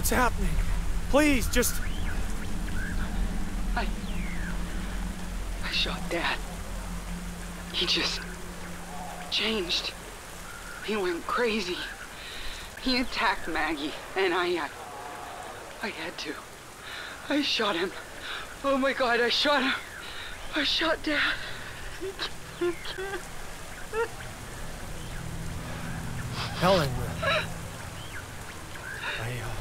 What's happening? Please, just... I... I shot Dad. He just... changed. He went crazy. He attacked Maggie, and I... I, I had to. I shot him. Oh my god, I shot him. I shot Dad. Helen, I, uh,